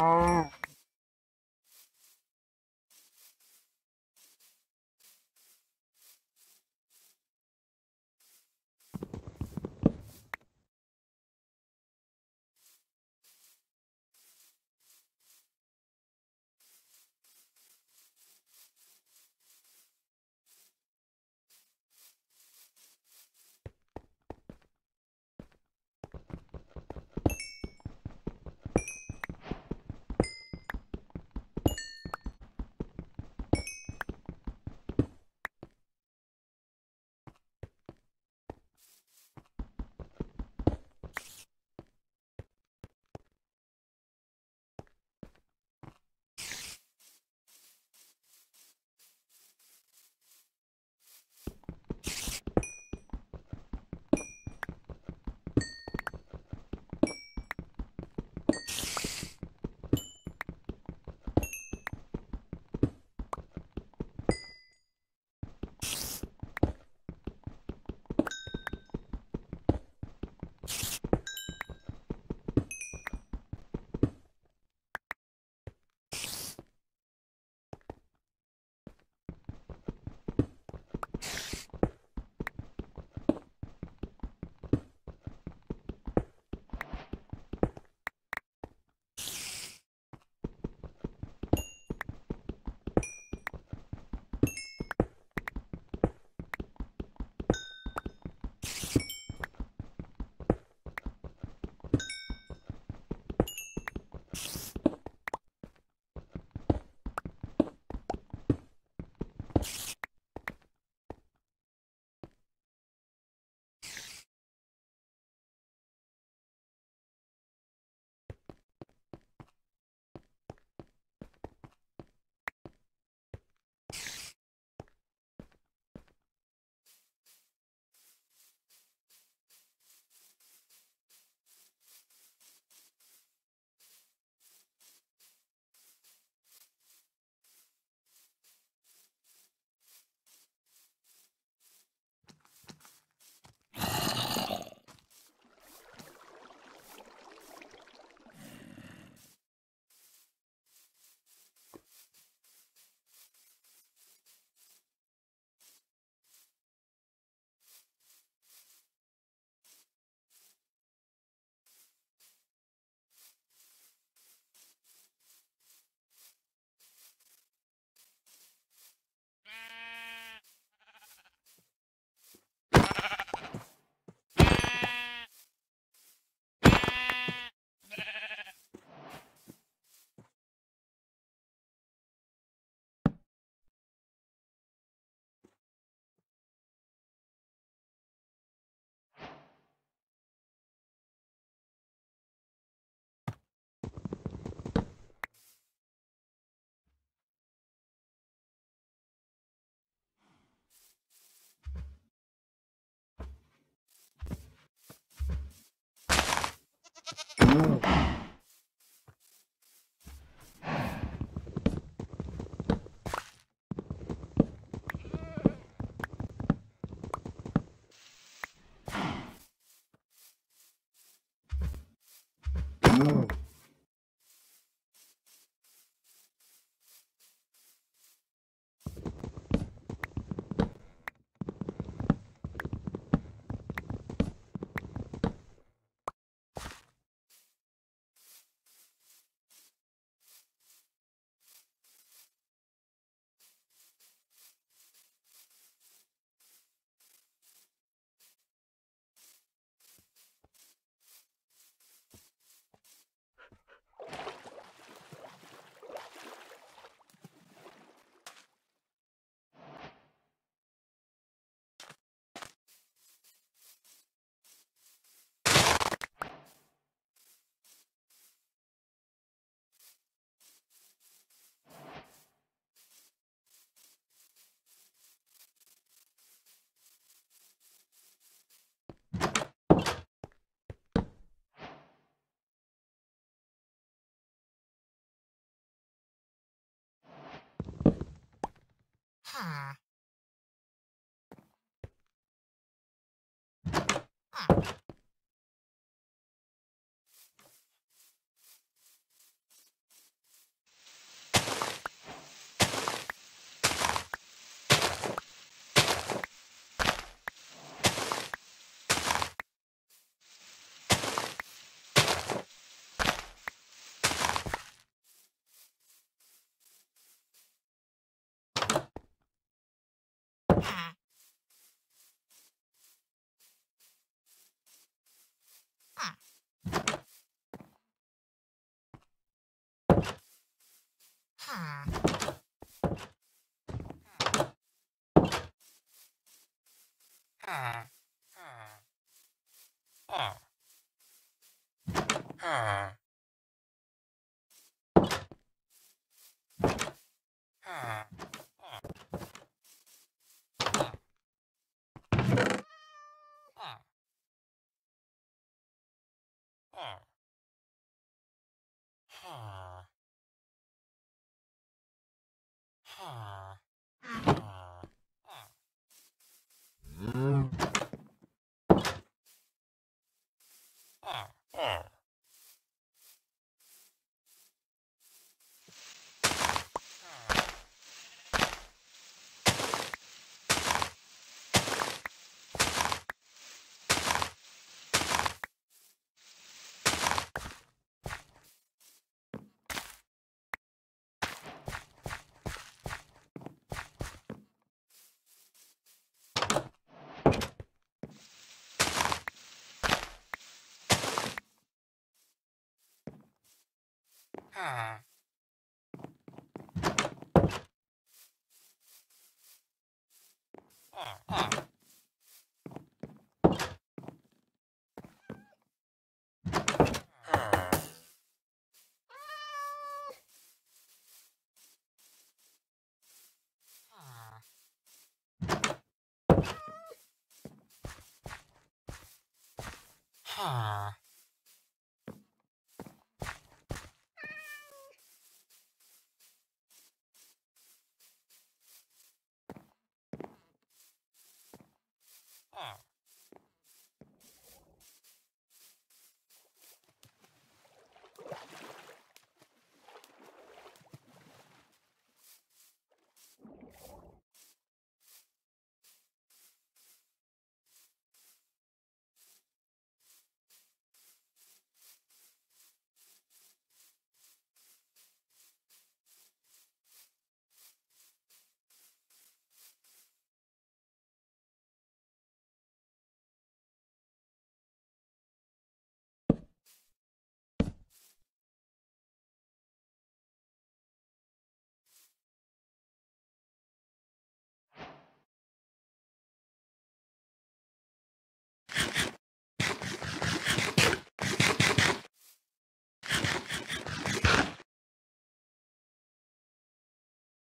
Oh. Huh. Huh. Huh. Ah. Ah. Ah. Huh.